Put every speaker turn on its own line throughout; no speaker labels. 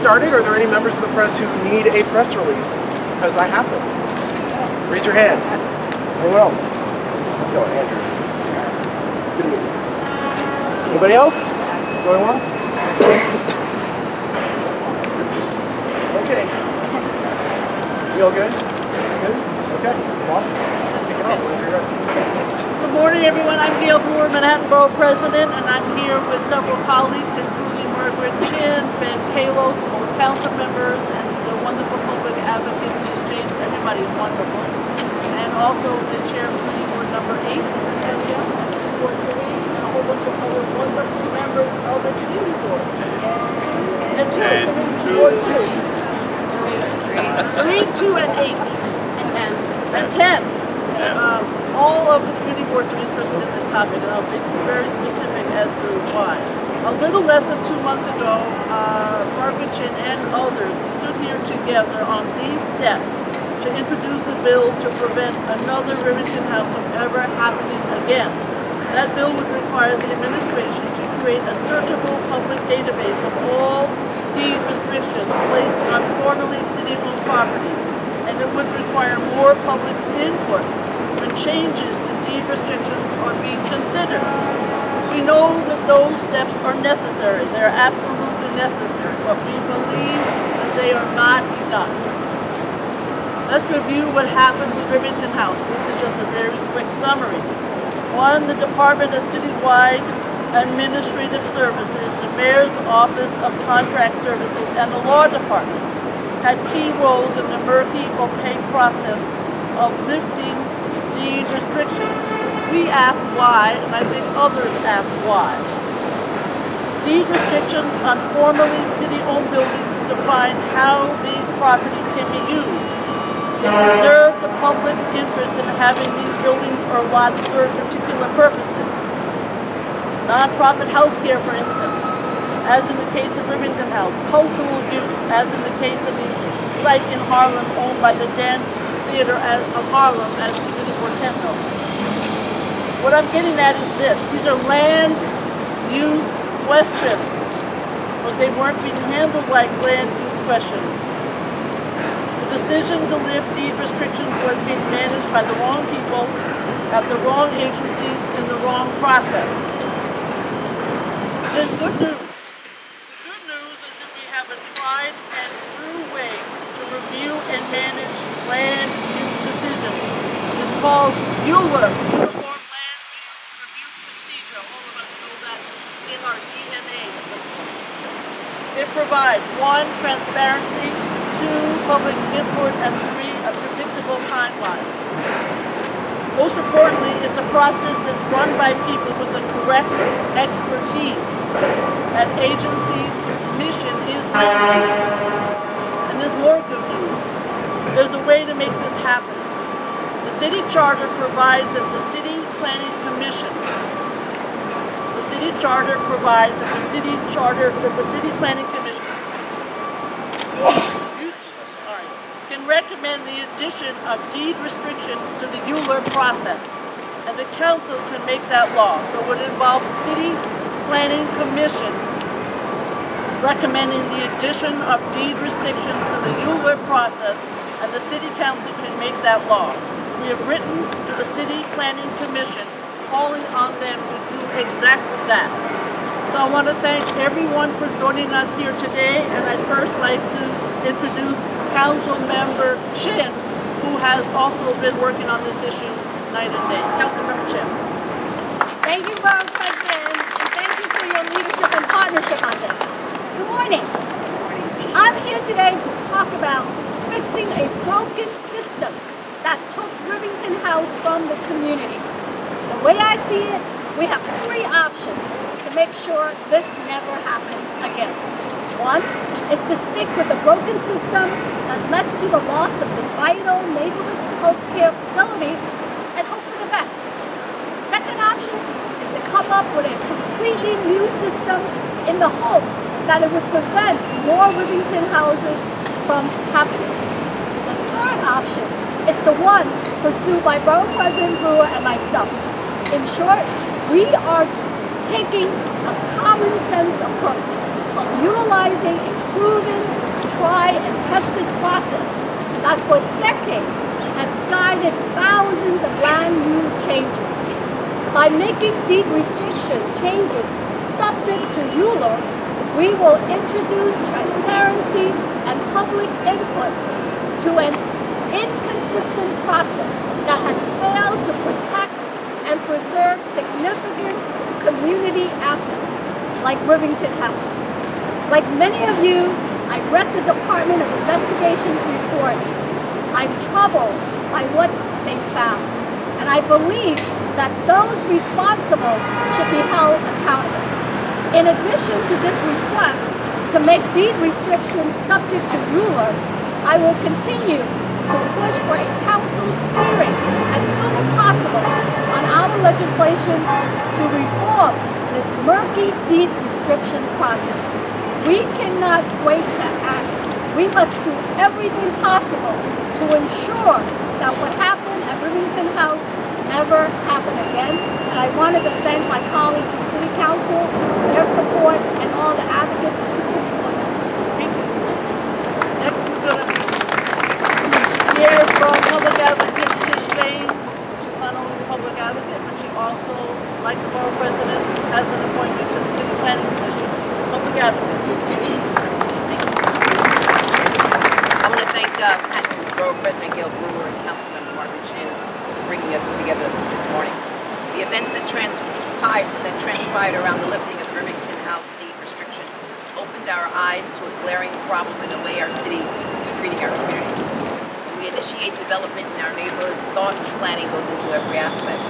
started? Are there any members of the press who need a press release? Because I have them. Raise your hand. Anyone else? Let's go, Andrew. Anybody else? Going once? Okay. You all good? Good? Okay. Boss, it off you're ready.
Good morning, everyone. I'm Gail Brewer, Manhattan Borough President, and I'm here with several colleagues, including Margaret Chin, Ben Kallos, council members, and the wonderful public advocate, Ms. James. Everybody's wonderful. And also the chair of planning board number eight, yes, yes, board three, and a whole bunch of other wonderful members of the community board. And two.
And two.
Board two. Three, two, and eight. And ten. And ten.
Yes.
Um, all of the community boards are interested in this topic, and I'll be very specific as to why. A little less than two months ago, uh, Margaret and others, stood here together on these steps to introduce a bill to prevent another Rivington House from ever happening again. That bill would require the administration to create a searchable public database of all deed restrictions placed on formerly city-owned property, and it would require more public input when changes to deed restrictions are being considered. We know that those steps are necessary. They're absolutely necessary, but we believe that they are not enough. Let's review what happened with Rivington House. This is just a very quick summary. One, the Department of Citywide Administrative Services, the Mayor's Office of Contract Services, and the Law Department had key roles in the murky, opaque process of lifting deed restrictions. We asked why, and I think others asked why. Deed restrictions on formerly city-owned buildings define how these properties can be used. They preserve the public's interest in having these buildings or lots serve particular purposes. Non-profit healthcare, for instance, as in the case of Rivington House. Cultural use, as in the case of the site in Harlem owned by the Dance Theater of Harlem, as 10 knows. What I'm getting at is this. These are land use questions, but they weren't being handled like land use questions. The decision to lift deed restrictions was being managed by the wrong people, at the wrong agencies, in the wrong process. There's good news. The good news is that we have a tried and true way to review and manage land use decisions. It's called ULURP, Uniform Land Use Review Procedure. All of us know that in our DNA at this point. It provides one, transparency, two, public input, and three, a predictable timeline. Most importantly, it's a process that's run by people with the correct expertise at agencies whose mission is land use. And there's more good news. There's a way to make this happen. The city charter provides that the city planning commission city charter provides that the city charter, that the city planning commission oh, sorry, can recommend the addition of deed restrictions to the ULURP process. And the council can make that law. So it would involve the city planning commission recommending the addition of deed restrictions to the ULURP process, and the city council can make that law. We have written to the city planning commission calling on them to do exactly that. So I want to thank everyone for joining us here today, and I'd first like to introduce Council Member Chin, who has also been working on this issue night and day. Council Member Chin.
Thank you, Borough President, and thank you for your leadership and partnership on this. Good morning. I'm here today to talk about fixing a broken system that took Rivington House from the community. The way I see it, we have three options to make sure this never happened again. One is to stick with the broken system that led to the loss of this vital neighborhood health care facility and hope for the best. The second option is to come up with a completely new system in the hopes that it would prevent more Rivington houses from happening. The third option is the one pursued by Borough President Brewer and myself. In short, we are taking a common sense approach of utilizing a proven, tried, and tested process that for decades has guided thousands of land use changes. By making deed restriction changes subject to ULURP, we will introduce transparency and public input to an inconsistent process that has failed to protect and preserve significant community assets like Rivington House. Like many of you, I read the Department of Investigation's report. I'm troubled by what they found, and I believe that those responsible should be held accountable. In addition to this request to make deed restrictions subject to ULURP, I will continue to push for a council hearing as soon as possible on legislation to reform this murky deed restriction process. We cannot wait to act. We must do everything possible to ensure that what happened at Rivington House never happen again. And I wanted to thank my colleagues in City Council for their support and all the advocates and board members. Thank you.
Next, uh, we're gonna hear from public advocate Tish James. She's not only the public advocate, but she also, like the borough president, has an appointment to the city planning commission. Advocate.
I want to thank um, Borough President Gail Brewer and Councilmember Margaret Chin for bringing us together this morning. The events that transpired, that transpired around the lifting of the Rivington House deed restriction opened our eyes to a glaring problem in the way our city is treating our communities. When we initiate development in our neighborhoods, thought and planning goes into every aspect.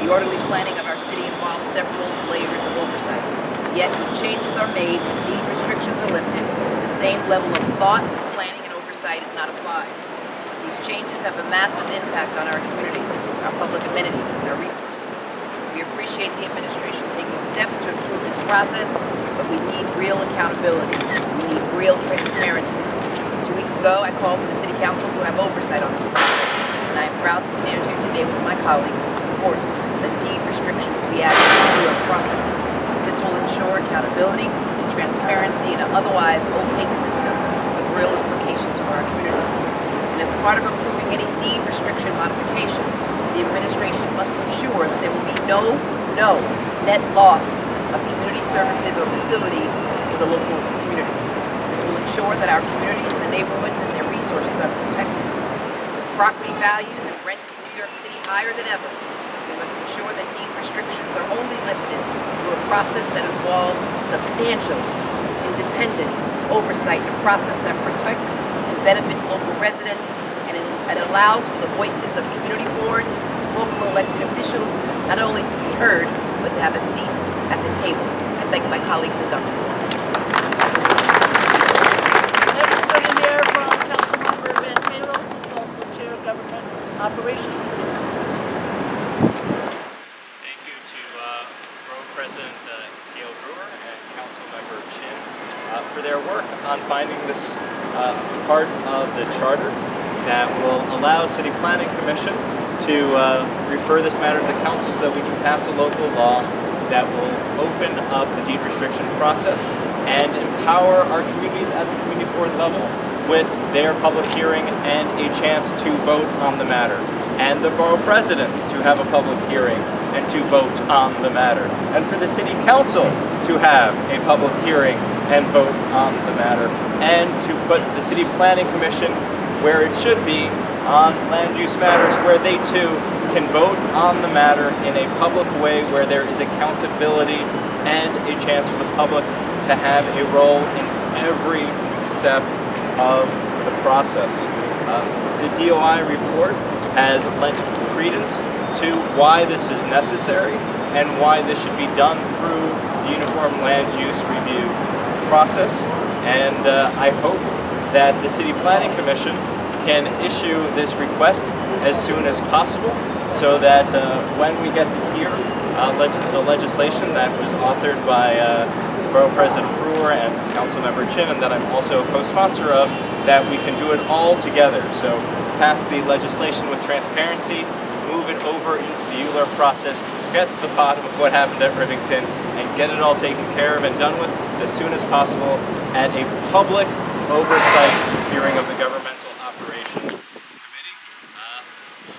The orderly planning of our city involves several layers of oversight. Yet when changes are made, deed restrictions are lifted, the same level of thought, planning, and oversight is not applied. These changes have a massive impact on our community, our public amenities, and our resources. We appreciate the administration taking steps to improve this process, but we need real accountability. We need real transparency. Two weeks ago, I called for the City Council to have oversight on this process, and I am proud to stand here today with my colleagues and support deed restrictions we added to the process. This will ensure accountability, and transparency, in an otherwise opaque system with real implications for our communities. And as part of approving any deed restriction modification, the administration must ensure that there will be no, no net loss of community services or facilities for the local community. This will ensure that our communities and the neighborhoods and their resources are protected. With property values and rents in New York City higher than ever, we must ensure that deed restrictions are only lifted through a process that involves substantial, independent oversight, a process that protects and benefits local residents and, and allows for the voices of community boards, local elected officials, not only to be heard, but to have a seat at the table. I thank my colleagues in government.
From Councilmember Van Chair Government Operations Committee.
Thank you to uh, Borough President uh, Gail Brewer and Councilmember Chin uh, for their work on finding this uh, part of the charter that will allow City Planning Commission to uh, refer this matter to the council so that we can pass a local law that will open up the deed restriction process and empower our communities at the community board level with their public hearing and a chance to vote on the matter. And the borough presidents to have a public hearing and to vote on the matter. And for the city council to have a public hearing and vote on the matter. And to put the city planning commission where it should be on land use matters where they too can vote on the matter in a public way where there is accountability and a chance for the public to have a role in every step of the process. Uh, the DOI report has lent credence to why this is necessary and why this should be done through the Uniform Land Use Review process. And uh, I hope that the City Planning Commission can issue this request as soon as possible so that uh, when we get to hear uh, leg the legislation that was authored by uh, Borough President Brewer and Councilmember Chin and that I'm also a co-sponsor of, that we can do it all together. So pass the legislation with transparency, move it over into the ULURP process, get to the bottom of what happened at Rivington, and get it all taken care of and done with as soon as possible at a public oversight hearing of the Governmental Operations Committee. Uh,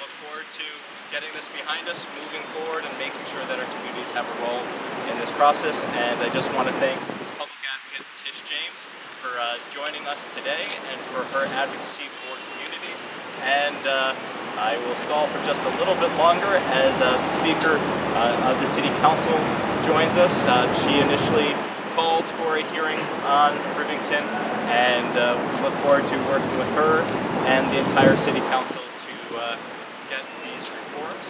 look forward to getting this behind us, moving forward, and making sure that our communities have a role in this process. And I just want to thank Public Advocate Tish James for uh, joining us today and for her advocacy for communities. And uh, I will stall for just a little bit longer as uh, the Speaker uh, of the City Council joins us. Uh, she initially called for a hearing on Rivington and uh, we look forward to working with her and the entire City Council to get these reforms.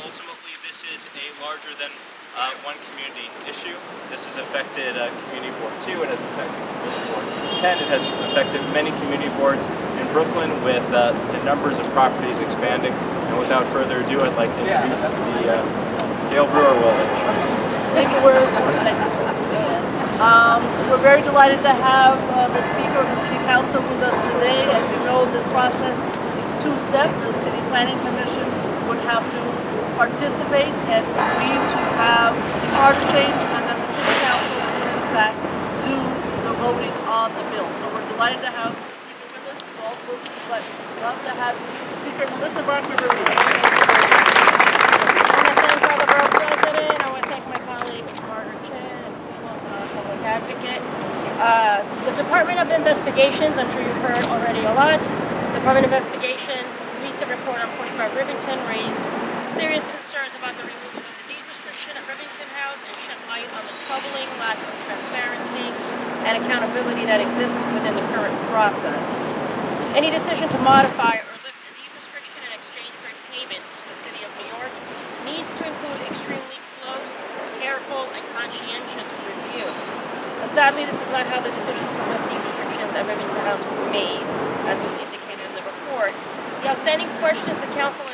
Ultimately, this is a larger than uh, one community issue. This has affected uh, Community Board 2, it has affected Community Board 10, it has affected many community boards in Brooklyn with uh, the numbers of properties expanding. And without further ado, I'd like to introduce the uh, Gail Brewer will introduce.
Thank you, we're. Um, we're very delighted to have uh, the Speaker of the City Council with us today. As you know, this process is two-step. The City Planning Commission would have to participate and agree to have the charter change, and then the City Council would in fact do the voting on the bill. So we're delighted to have people with us, all groups, but love to have Speaker Melissa Barker.
Public advocate. Uh, the Department of Investigations, I'm sure you've heard already a lot. The Department of Investigation recent report on 45 Rivington raised serious concerns about the removal of the deed restriction at Rivington House and shed light on the troubling lack of transparency and accountability that exists within the current process. Any decision to modify or lift a deed restriction in exchange for payment to the City of New York needs to include extremely close, careful, and conscientious review. But sadly, this is not how the decision to lift deed restrictions at Rivington House was made, as was indicated in the report. The outstanding questions the Council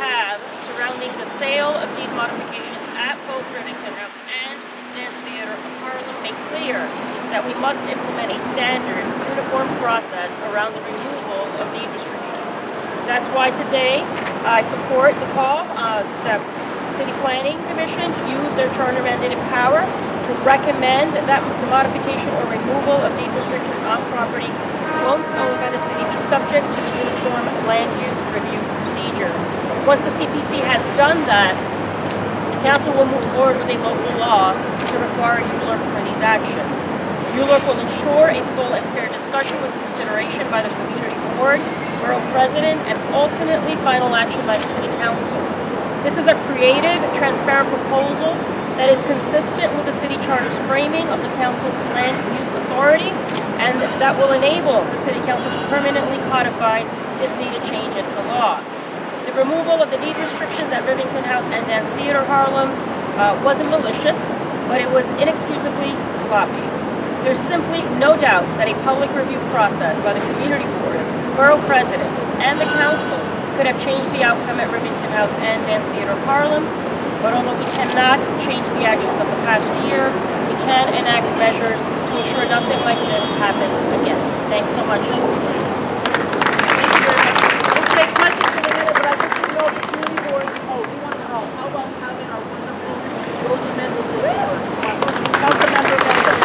have surrounding the sale of deed modifications at both Rivington House and Dance Theater of Harlem make clear that we must implement a standard, uniform process around the removal of deed restrictions. That's why today I support the call uh, that City Planning Commission use their charter mandated power to recommend that the modification or removal of deed restrictions on property once owned by the city be subject to the uniform land use review. Once the CPC has done that, the council will move forward with a local law to require ULURP for these actions. ULURP will ensure a full and fair discussion with consideration by the community board, borough president, and ultimately final action by the city council. This is a creative, transparent proposal that is consistent with the city charter's framing of the council's land use authority and that will enable the city council to permanently codify this needed change into law. The removal of the deed restrictions at Rivington House and Dance Theater Harlem uh, wasn't malicious, but it was inexcusably sloppy. There's simply no doubt that a public review process by the community board, borough president, and the council could have changed the outcome at Rivington House and Dance Theater Harlem, but although we cannot change the actions of the past year, we can enact measures to ensure nothing like this happens again. Thanks so much.
Thank you very much. We'll take questions in a minute, but I think we know the community board, oh, we want to know, how about having our wonderful Rosie Mendez here? Councilmember Mendez.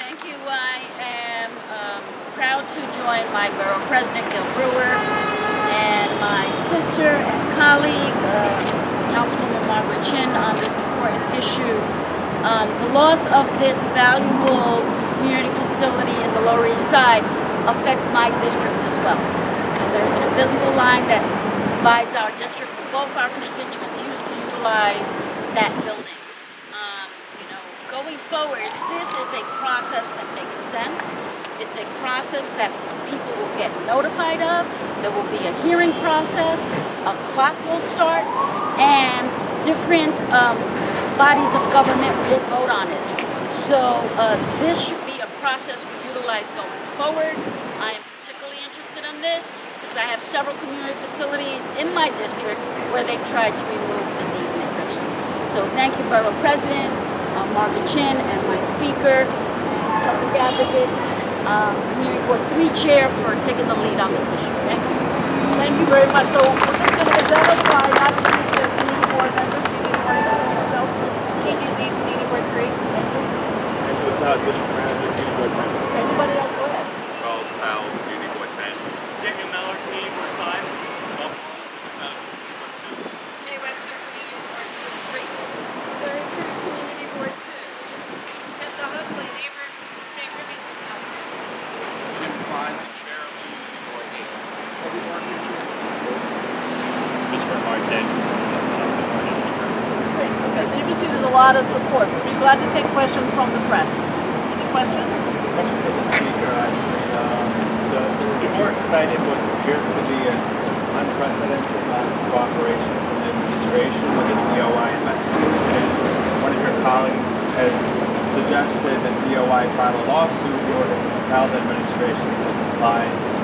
Thank you. I am um, proud to join my borough president, Gail Brewer, and my sister and colleague, uh, Councilwoman Margaret Chin, on this important issue. Um, the loss of this valuable community facility in the Lower East Side affects my district as well. And there's an invisible line that divides our district, both our constituents used to utilize that building. Um, going forward, this is a process that makes sense. It's a process that people will get notified of. There will be a hearing process, a clock will start, and different um, bodies of government will vote on it. So uh, this should be a process we utilize going forward. I am particularly interested in this because I have several community facilities in my district where they've tried to remove the deed restrictions. So thank you, Borough President, uh, Margaret Chin, and my speaker, public um, uh, Community Board 3 Chair for taking the lead on this issue. Thank you.
Thank you very much. So we're just going to identify that the Community Board members,
Community Board
Community Board
3. Thank you. Angela Saad, District Manager, Community Board
10. Anybody else?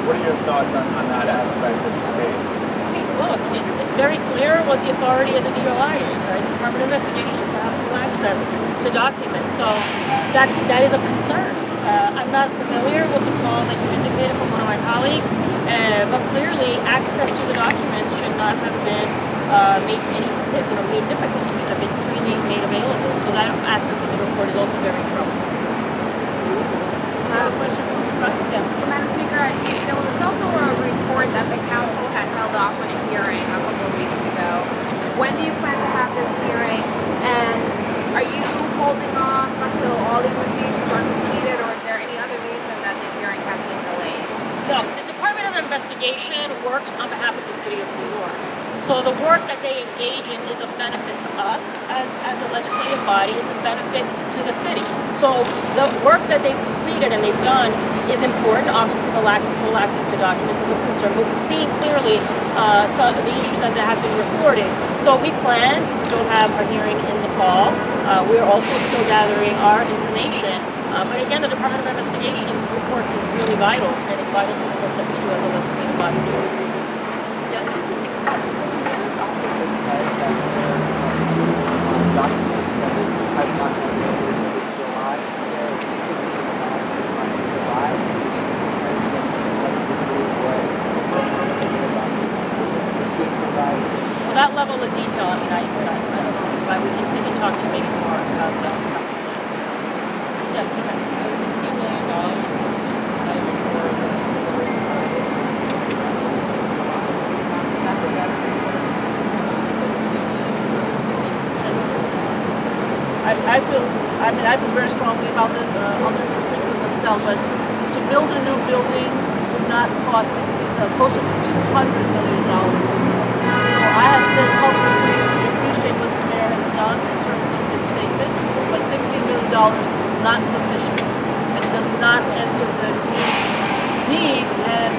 What are your thoughts on, on that aspect of the case?
I mean, look, it's, it's very clear what the authority of the DOI is, right? The Department of Investigation is to have full access to documents, so that, that is a concern. Uh, I'm not familiar with the call that you indicated from one of my colleagues, uh, but clearly access to the documents should not have been uh, made any, you know, made difficult. It should have been freely made available. So that aspect of the report is also very troubling.
Madam Speaker, there was also a report that the council had held off on a hearing a couple of weeks ago. When do you plan to have this hearing? And are you holding off until all the procedures are completed, or is there any other reason that the hearing has been delayed?
No, the Department of Investigation works on behalf of the City of New York. So the work that they engage in is a benefit to us as, as a legislative body. It's a benefit to the city. So the work that they've completed and they've done is important. Obviously, the lack of full access to documents is of concern, but we've seen clearly uh, some of the issues that have been reported. So we plan to still have a hearing in the fall. Uh, we're also still gathering our information. Uh, but again, the Department of Investigation's report is really vital, and it's vital to the work that we do as a legislative body too.
Yes.
documents that it has not come over to the DOI, where it could be um, provide, give us a sense of what the group, what the mayor's office should provide.
Well, that level of detail, I mean, I, I, I don't know, but we can, we can talk to you maybe more about that something.
Yes, go ahead.
Sixteen million dollars for
I, I feel, I mean, I feel very strongly about this. Uh, others can speak for themselves, but to build a new building would not cost sixty, uh, closer to two hundred million dollars. So I have said publicly, appreciate what the mayor has done in terms of his statement, but sixteen million dollars is not sufficient. And does not answer the community's need and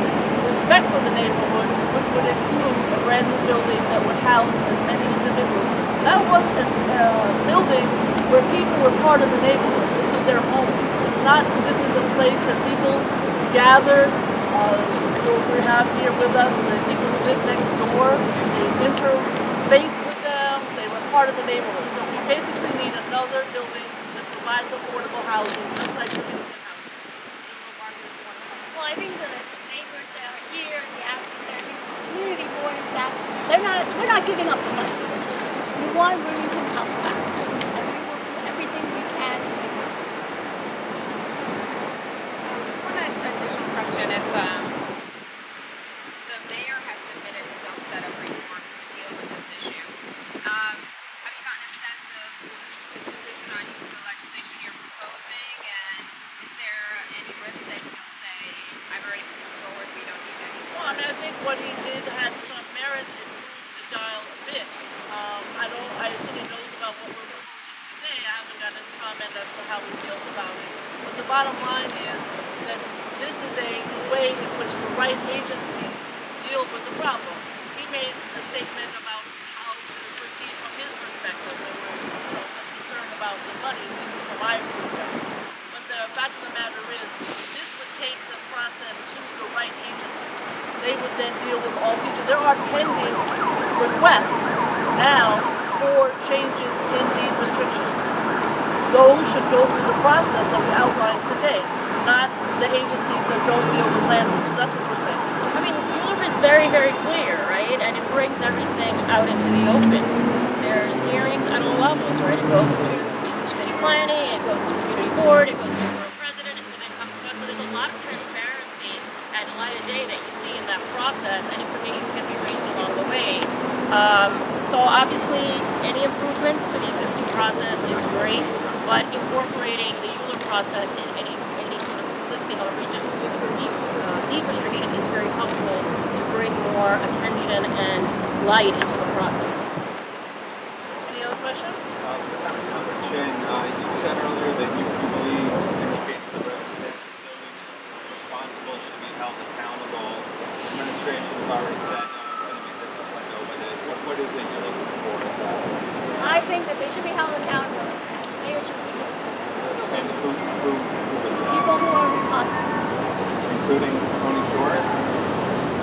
respect for the neighborhood, which would include a brand new building that would house as many individuals. That was a uh, building where people were part of the neighborhood. This is their home. It's not, this is a place that people gather. Uh, who we have here with us, the people who live next door, they interfaced with them, they were part of the neighborhood. So we basically need another building that provides affordable housing, just like Rivington House.
Well, I think the neighbors that are here, the applicants that are here, the community board is that they're not, we're not giving up the money. We want Rivington House back, and we will do everything we can to make it.
One additional question, if, um, the mayor has submitted his own set of reforms to deal with this issue, um, have you gotten a sense of his position on the legislation you're proposing, and is there any risk that he'll say, I've already put this forward, we don't need any
Well, I mean, I think what he did had some merit is moved the dial a bit. Um, I don't, I assume he knows about what we're proposing today. I haven't gotten a comment as to how he feels about it. But the bottom line is that this is a way in which the right agencies deal with the problem. He made a statement about how to proceed from his perspective. There was you some concern about the money, at least from my perspective. But the fact of the matter is, this would take the process to the right agencies. They would then deal with all future. There are pending requests now for changes in deed restrictions those should go through the process that we outlined today, not the agencies that don't deal with land use. That's what we're saying.
I mean, ULURP is very, very clear, right? And it brings everything out into the open. There's hearings at all levels, right? It goes to city planning, it goes to community board, it goes to borough president, and then comes to us. So there's a lot of transparency and light of day that you see in that process, and information can be raised along the way. Um, so obviously, any improvements to the existing process is great but incorporating the ULURP process in any any sort of lifting or deed, uh, restriction is very helpful to bring more attention and light into the process.
Any other questions?
Uh, for Chin, uh, you said earlier that you believe in the case of the residential responsible should be held accountable. The Administration has already said no one's going to be disciplined over this. What, what is it you're looking for?
I think that they should be held accountable. Mayor should be considered.
and who, who, who was that?
People who are responsible.
Including Tony Shorris?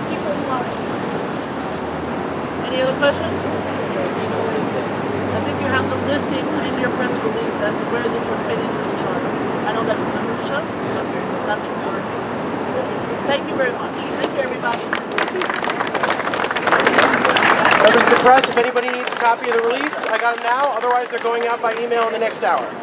People who are responsible.
Any other questions? I think you have to list it, in your press release as to where this would fit into the charter. I know that's minutia, but that's important. Thank you very much. Thank you, everybody.
Members of the press, if anybody needs a copy of the release, I got them now. Otherwise, they're going out by email in the next hour.